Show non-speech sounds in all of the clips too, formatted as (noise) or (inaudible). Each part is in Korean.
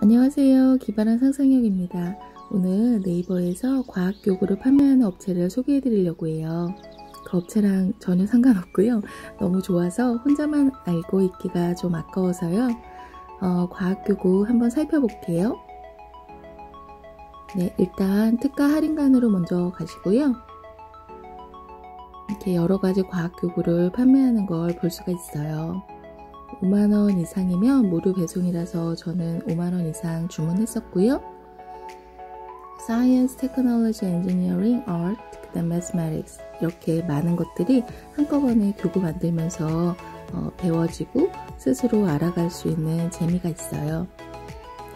안녕하세요. 기발한 상상력입니다. 오늘 네이버에서 과학 교구를 판매하는 업체를 소개해 드리려고 해요. 그 업체랑 전혀 상관없고요. 너무 좋아서 혼자만 알고 있기가 좀 아까워서요. 어, 과학 교구 한번 살펴볼게요. 네, 일단 특가 할인간으로 먼저 가시고요. 이렇게 여러 가지 과학 교구를 판매하는 걸 볼 수가 있어요. 5만원 이상이면 무료 배송이라서 저는 5만원 이상 주문했었고요. Science, Technology, Engineering, Art, Mathematics 이렇게 많은 것들이 한꺼번에 교구 만들면서 어, 배워지고 스스로 알아갈 수 있는 재미가 있어요.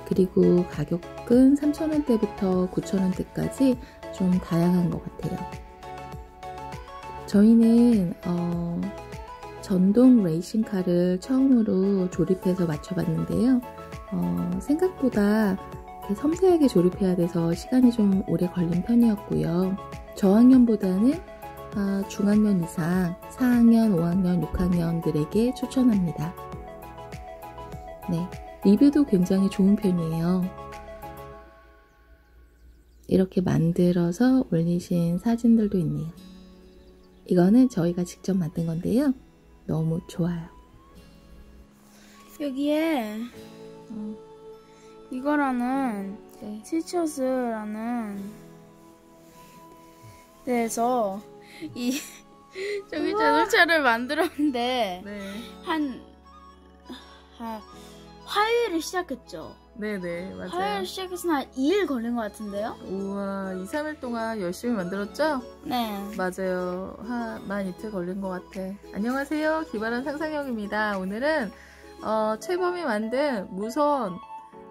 그리고 가격은 3,000원대부터 9,000원대까지 좀 다양한 것 같아요. 저희는 어, 전동 레이싱카를 처음으로 조립해서 맞춰봤는데요. 어, 생각보다 섬세하게 조립해야 돼서 시간이 좀 오래 걸린 편이었고요. 저학년보다는 어, 중학년 이상 4학년, 5학년, 6학년들에게 추천합니다. 네, 리뷰도 굉장히 좋은 편이에요. 이렇게 만들어서 올리신 사진들도 있네요. 이거는 저희가 직접 만든 건데요. 너무 좋아요. 여기에 어, 이거라는 네. 티처스라는 데서 이 (laughs) 저기 자동차를 만들었는데 네. 한, 한 화요일에 시작했죠. 네네, 화요일 시작해서 한 2일 걸린 것 같은데요? 우와, 2, 3일 동안 열심히 만들었죠? 네. 맞아요. 한 이틀 걸린 것 같아. 안녕하세요. 기발한 상상형입니다. 오늘은 어, 최범이 만든 무선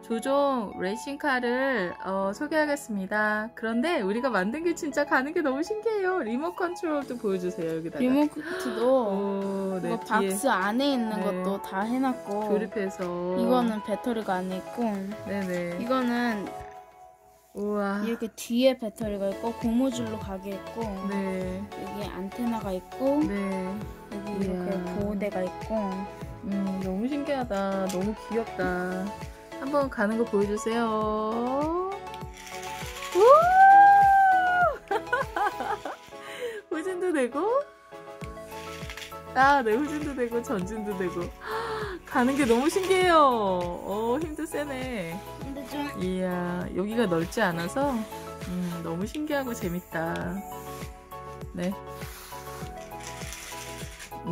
조종 레이싱카를 어, 소개하겠습니다. 그런데 우리가 만든 게 진짜 가는 게 너무 신기해요. 리모트 컨트롤도 보여주세요. 여기다가. remote도 (laughs) 오, 네, 박스 안에 있는 네. 것도 다 해놨고 조립해서. 이거는 배터리가 안에 있고 네네. 이거는 우와. 이렇게 뒤에 배터리가 있고 고무줄로 가게 있고 네. 여기 안테나가 있고 네. 여기 이렇게. 보호대가 있고 음, 너무 신기하다. 너무 귀엽다. 한번 가는 거 보여주세요. 우! (laughs) 후진도 되고, 아, 네, 후진도 되고, 전진도 되고. (gasps) 가는 게 너무 신기해요. 어, 힘도 세네. 근데 좀 이야, 여기가 넓지 않아서, 음, 너무 신기하고 재밌다. 네.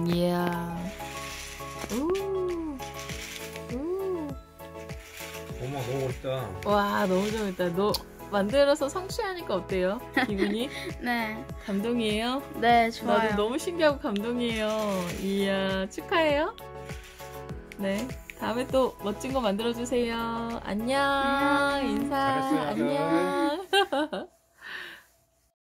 이야. 우. 우. 멋있다. 와 너무 재밌다. 너 만들어서 성취하니까 어때요? 기분이? (laughs) 네, 감동이에요? 네 좋아요. 나도 너무 신기하고 감동이에요. 이야 축하해요. 네 다음에 또 멋진 거 만들어 주세요. 안녕 안녕. 인사 잘했어요. 안녕. (laughs)